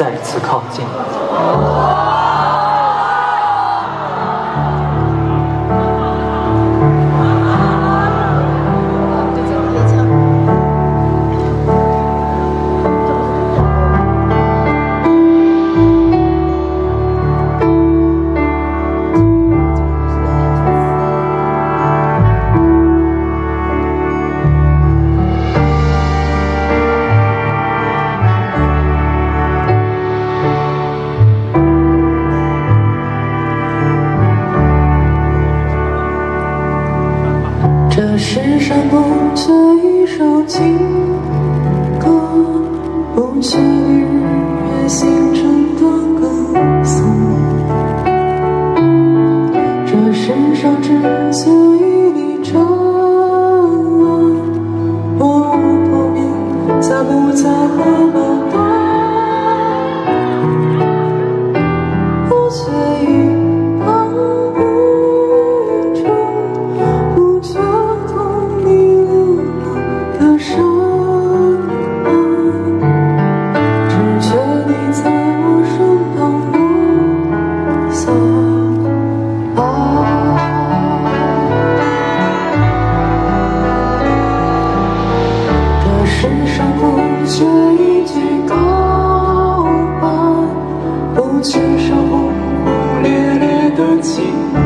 再次靠近。听歌不期日月星辰的歌颂，这世上只存一粒尘埃，我无破壁，再不在害怕。心上轰轰烈烈的情。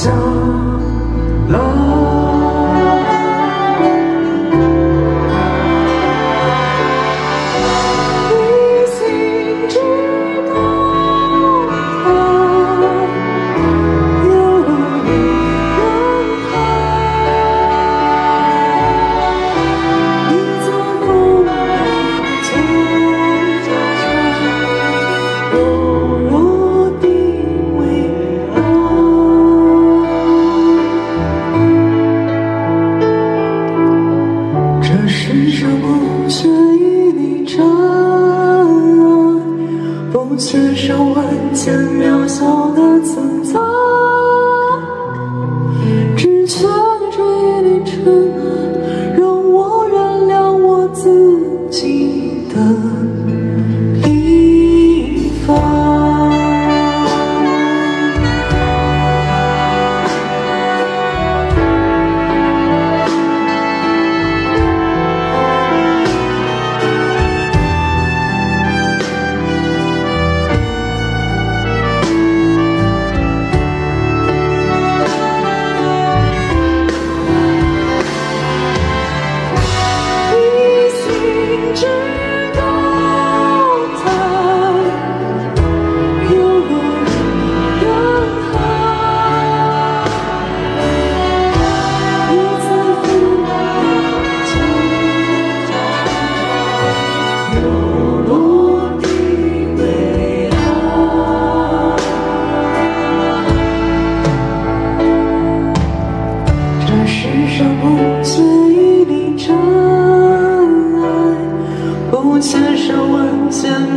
song. 此生万千渺小的存在，只缺这一粒尘埃。无敌美好这世上不此一例障碍不接受万千